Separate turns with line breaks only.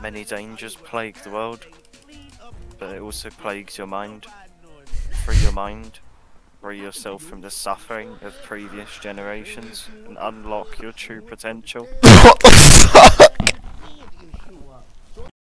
Many dangers plague the world, but it also plagues your mind. Free your mind, free yourself from the suffering of previous generations, and unlock your true potential.
what the fuck?